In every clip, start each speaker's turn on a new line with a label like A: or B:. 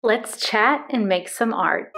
A: Let's chat and make some art.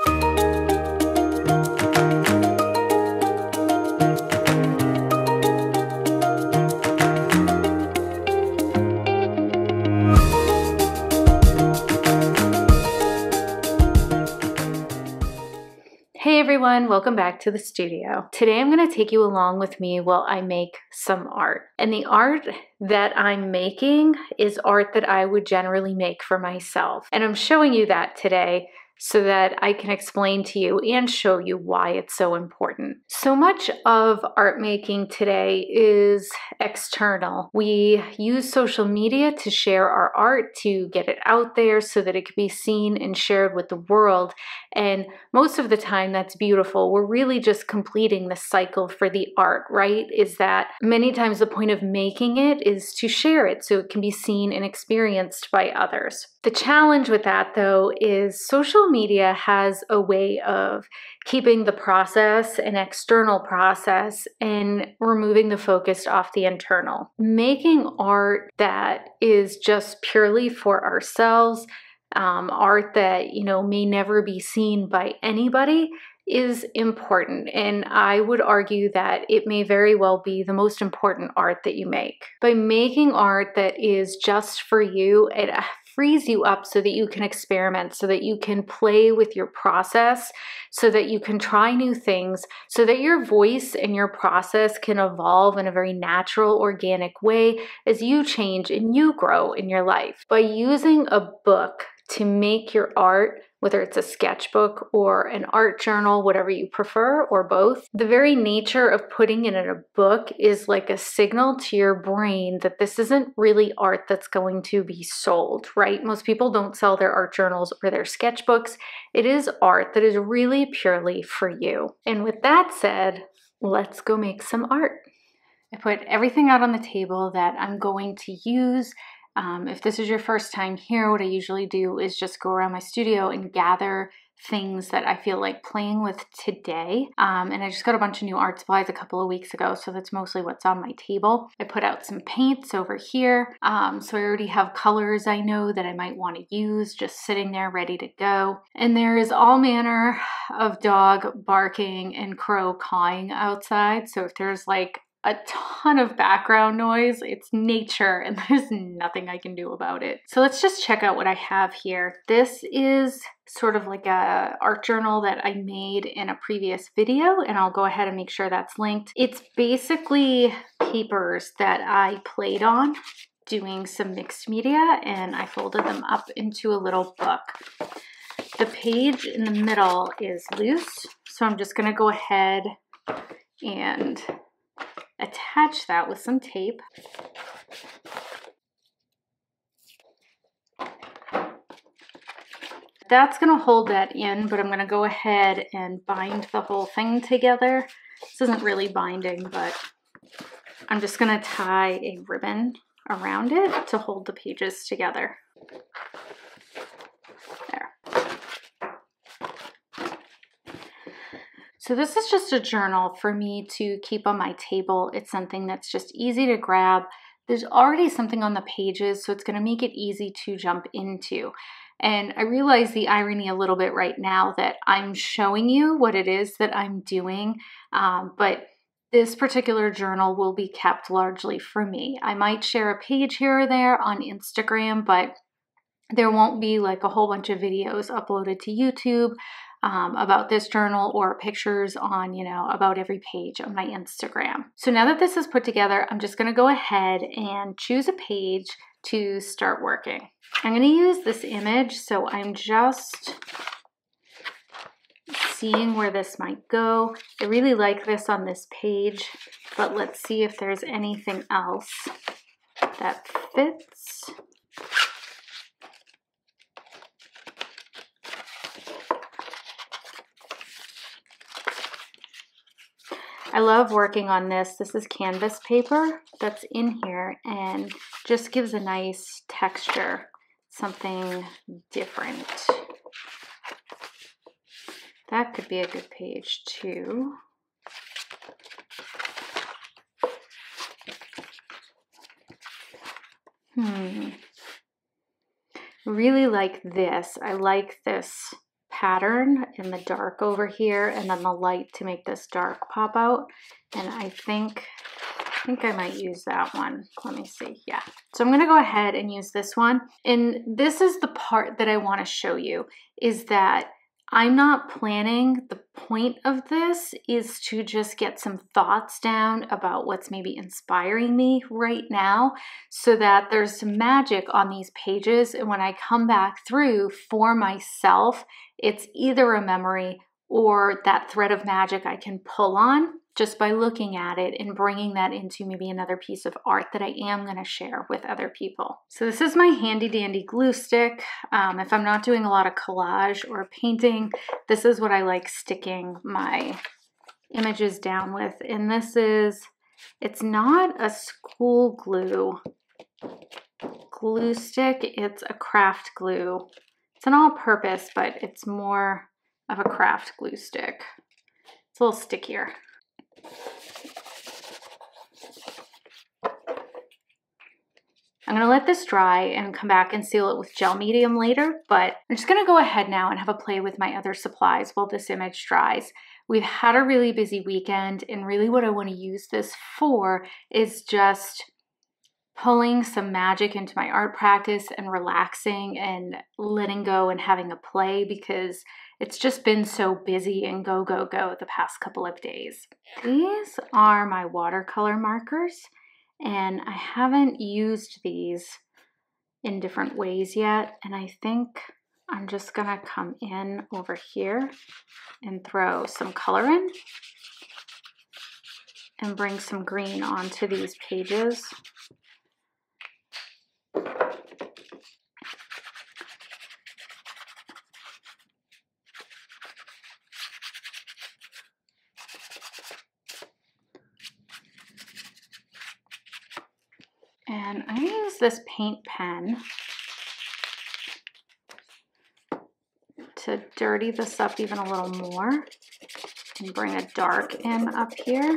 A: Everyone, welcome back to the studio. Today I'm going to take you along with me while I make some art. And the art that I'm making is art that I would generally make for myself. And I'm showing you that today so that I can explain to you and show you why it's so important. So much of art making today is external. We use social media to share our art, to get it out there so that it can be seen and shared with the world. And most of the time, that's beautiful. We're really just completing the cycle for the art, right? Is that many times the point of making it is to share it so it can be seen and experienced by others. The challenge with that, though, is social media has a way of keeping the process an external process and removing the focus off the internal. Making art that is just purely for ourselves, um, art that, you know, may never be seen by anybody is important, and I would argue that it may very well be the most important art that you make. By making art that is just for you, it frees you up so that you can experiment, so that you can play with your process, so that you can try new things, so that your voice and your process can evolve in a very natural, organic way as you change and you grow in your life. By using a book to make your art, whether it's a sketchbook or an art journal, whatever you prefer, or both. The very nature of putting it in a book is like a signal to your brain that this isn't really art that's going to be sold, right? Most people don't sell their art journals or their sketchbooks. It is art that is really purely for you. And with that said, let's go make some art. I put everything out on the table that I'm going to use um, if this is your first time here, what I usually do is just go around my studio and gather things that I feel like playing with today. Um, and I just got a bunch of new art supplies a couple of weeks ago, so that's mostly what's on my table. I put out some paints over here, um, so I already have colors I know that I might want to use just sitting there ready to go. And there is all manner of dog barking and crow cawing outside, so if there's like a ton of background noise. It's nature and there's nothing I can do about it. So let's just check out what I have here. This is sort of like a art journal that I made in a previous video and I'll go ahead and make sure that's linked. It's basically papers that I played on doing some mixed media and I folded them up into a little book. The page in the middle is loose, so I'm just gonna go ahead and attach that with some tape. That's going to hold that in, but I'm going to go ahead and bind the whole thing together. This isn't really binding, but I'm just going to tie a ribbon around it to hold the pages together. So this is just a journal for me to keep on my table. It's something that's just easy to grab. There's already something on the pages, so it's gonna make it easy to jump into. And I realize the irony a little bit right now that I'm showing you what it is that I'm doing, um, but this particular journal will be kept largely for me. I might share a page here or there on Instagram, but there won't be like a whole bunch of videos uploaded to YouTube um, about this journal or pictures on, you know, about every page of my Instagram. So now that this is put together, I'm just gonna go ahead and choose a page to start working. I'm gonna use this image, so I'm just seeing where this might go. I really like this on this page, but let's see if there's anything else that fits. I love working on this. This is canvas paper that's in here and just gives a nice texture, something different. That could be a good page too. Hmm. really like this. I like this pattern in the dark over here and then the light to make this dark pop out. And I think, I think I might use that one. Let me see. Yeah. So I'm going to go ahead and use this one. And this is the part that I want to show you is that I'm not planning. The point of this is to just get some thoughts down about what's maybe inspiring me right now so that there's some magic on these pages. And when I come back through for myself, it's either a memory or that thread of magic I can pull on just by looking at it and bringing that into maybe another piece of art that I am going to share with other people. So this is my handy dandy glue stick. Um, if I'm not doing a lot of collage or painting, this is what I like sticking my images down with. And this is, it's not a school glue glue stick, it's a craft glue. It's an all-purpose, but it's more of a craft glue stick. It's a little stickier. I'm to let this dry and come back and seal it with gel medium later, but I'm just to go ahead now and have a play with my other supplies while this image dries. We've had a really busy weekend and really what I want to use this for is just pulling some magic into my art practice and relaxing and letting go and having a play because it's just been so busy and go, go, go the past couple of days. These are my watercolor markers and I haven't used these in different ways yet. And I think I'm just gonna come in over here and throw some color in and bring some green onto these pages. And I'm to use this paint pen to dirty this up even a little more and bring a dark in up here.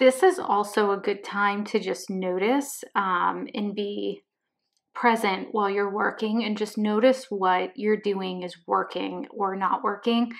A: This is also a good time to just notice um, and be present while you're working and just notice what you're doing is working or not working.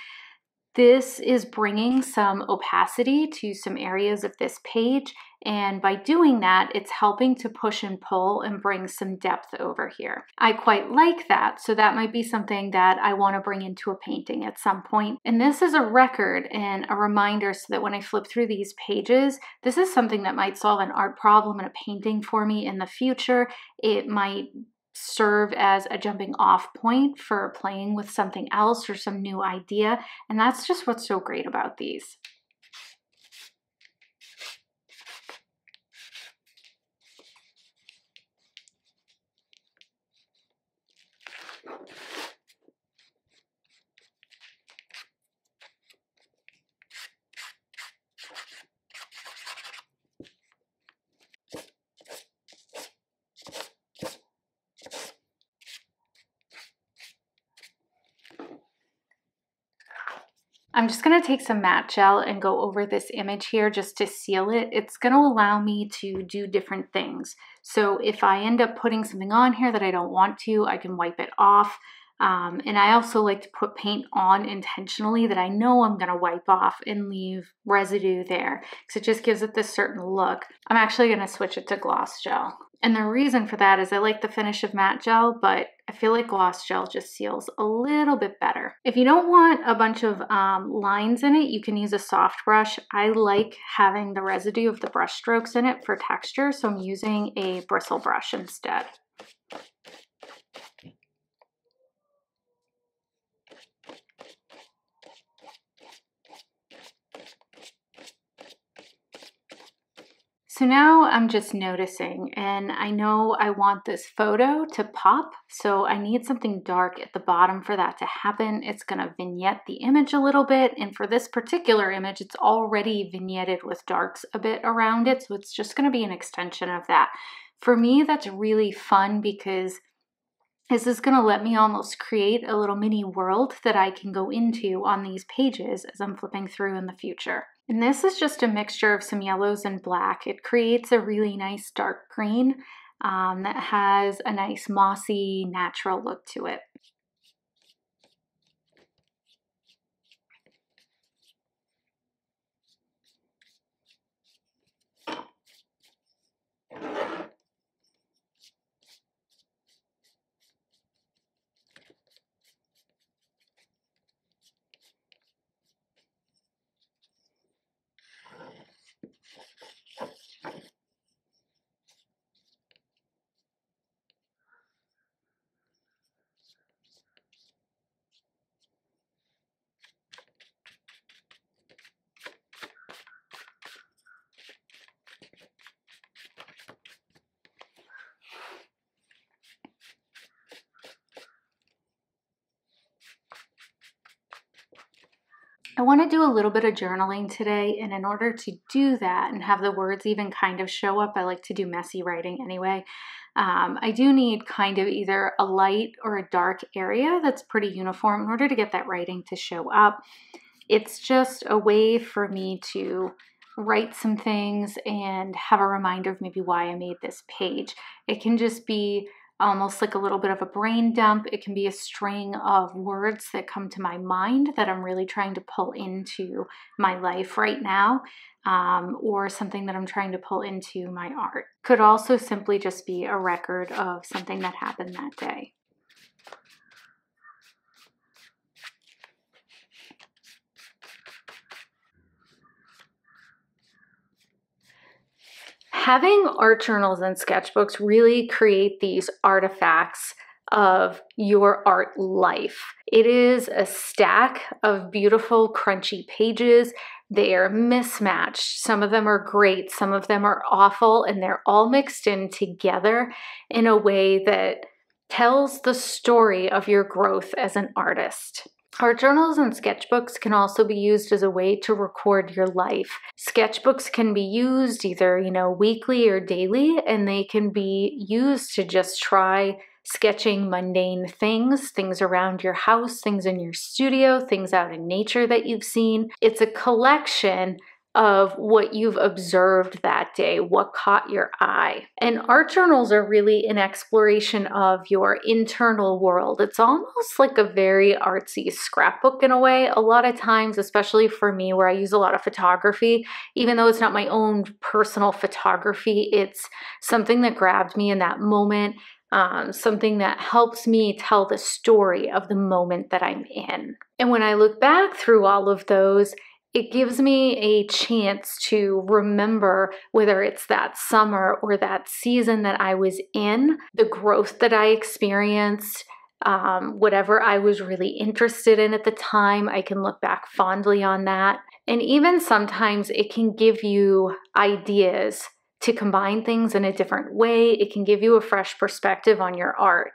A: This is bringing some opacity to some areas of this page and by doing that, it's helping to push and pull and bring some depth over here. I quite like that, so that might be something that I want to bring into a painting at some point. And this is a record and a reminder so that when I flip through these pages, this is something that might solve an art problem in a painting for me in the future. It might serve as a jumping off point for playing with something else or some new idea. And that's just what's so great about these. I'm just going to take some matte gel and go over this image here just to seal it. It's going to allow me to do different things. So if I end up putting something on here that I don't want to, I can wipe it off. Um, and I also like to put paint on intentionally that I know I'm going to wipe off and leave residue there because it just gives it this certain look. I'm actually going to switch it to gloss gel. And the reason for that is I like the finish of matte gel, but I feel like gloss gel just seals a little bit better. If you don't want a bunch of um, lines in it, you can use a soft brush. I like having the residue of the brush strokes in it for texture, so I'm using a bristle brush instead. So now I'm just noticing and I know I want this photo to pop. So I need something dark at the bottom for that to happen. It's gonna vignette the image a little bit. And for this particular image, it's already vignetted with darks a bit around it. So it's just gonna be an extension of that. For me, that's really fun because this is going to let me almost create a little mini world that I can go into on these pages as I'm flipping through in the future. And this is just a mixture of some yellows and black. It creates a really nice dark green um, that has a nice mossy natural look to it. I want to do a little bit of journaling today, and in order to do that and have the words even kind of show up, I like to do messy writing anyway. Um, I do need kind of either a light or a dark area that's pretty uniform in order to get that writing to show up. It's just a way for me to write some things and have a reminder of maybe why I made this page. It can just be almost like a little bit of a brain dump. It can be a string of words that come to my mind that I'm really trying to pull into my life right now, um, or something that I'm trying to pull into my art. Could also simply just be a record of something that happened that day. Having art journals and sketchbooks really create these artifacts of your art life. It is a stack of beautiful, crunchy pages. They are mismatched. Some of them are great, some of them are awful, and they're all mixed in together in a way that tells the story of your growth as an artist. Art journals and sketchbooks can also be used as a way to record your life. Sketchbooks can be used either, you know, weekly or daily, and they can be used to just try sketching mundane things, things around your house, things in your studio, things out in nature that you've seen. It's a collection of what you've observed that day, what caught your eye. And art journals are really an exploration of your internal world. It's almost like a very artsy scrapbook in a way. A lot of times, especially for me, where I use a lot of photography, even though it's not my own personal photography, it's something that grabbed me in that moment. Um, something that helps me tell the story of the moment that I'm in. And when I look back through all of those, it gives me a chance to remember whether it's that summer or that season that I was in, the growth that I experienced, um, whatever I was really interested in at the time. I can look back fondly on that. And even sometimes it can give you ideas to combine things in a different way. It can give you a fresh perspective on your art.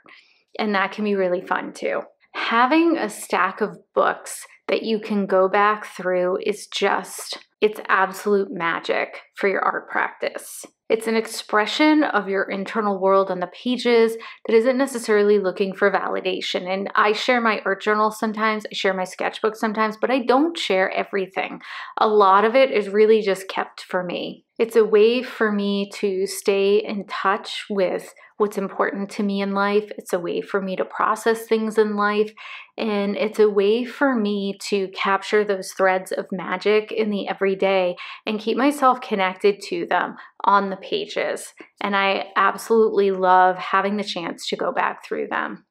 A: And that can be really fun too. Having a stack of books that you can go back through is just, it's absolute magic for your art practice. It's an expression of your internal world on the pages that isn't necessarily looking for validation. And I share my art journal sometimes, I share my sketchbook sometimes, but I don't share everything. A lot of it is really just kept for me. It's a way for me to stay in touch with what's important to me in life. It's a way for me to process things in life. And it's a way for me to capture those threads of magic in the everyday and keep myself connected to them on the pages. And I absolutely love having the chance to go back through them.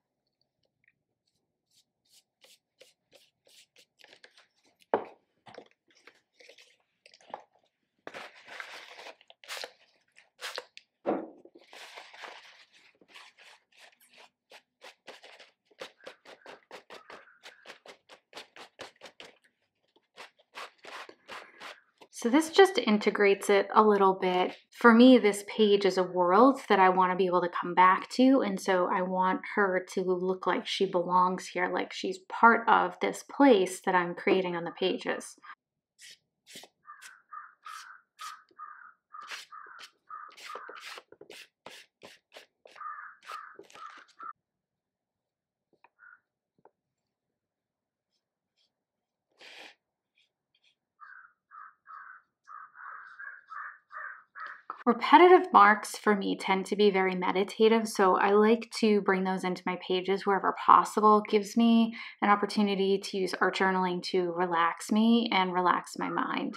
A: So this just integrates it a little bit. For me, this page is a world that I want to be able to come back to. And so I want her to look like she belongs here, like she's part of this place that I'm creating on the pages. Repetitive marks for me tend to be very meditative, so I like to bring those into my pages wherever possible. It gives me an opportunity to use art journaling to relax me and relax my mind.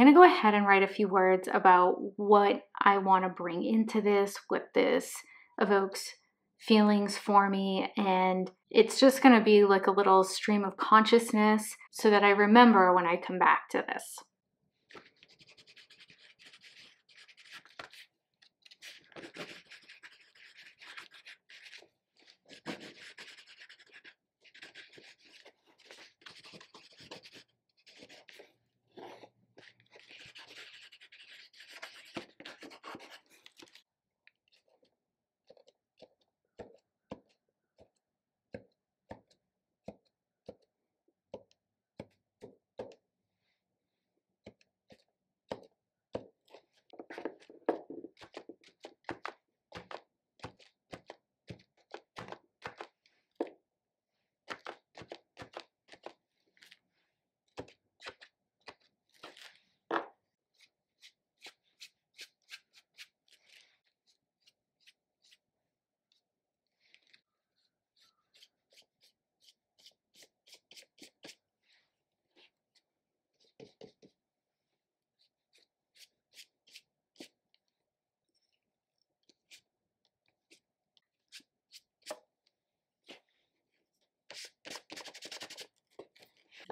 A: I'm going to go ahead and write a few words about what I want to bring into this, what this evokes feelings for me. And it's just going to be like a little stream of consciousness so that I remember when I come back to this.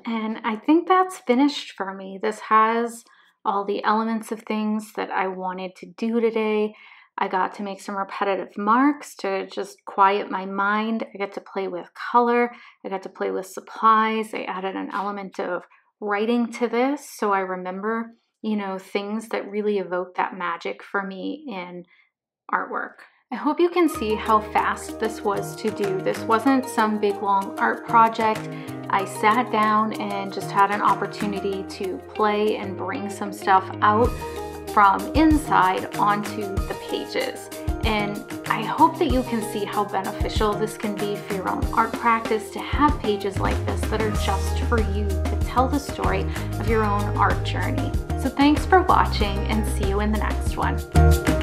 A: And I think that's finished for me. This has all the elements of things that I wanted to do today. I got to make some repetitive marks to just quiet my mind. I got to play with color. I got to play with supplies. I added an element of writing to this so I remember, you know, things that really evoke that magic for me in artwork. I hope you can see how fast this was to do. This wasn't some big long art project. I sat down and just had an opportunity to play and bring some stuff out from inside onto the pages. And I hope that you can see how beneficial this can be for your own art practice to have pages like this that are just for you to tell the story of your own art journey. So thanks for watching and see you in the next one.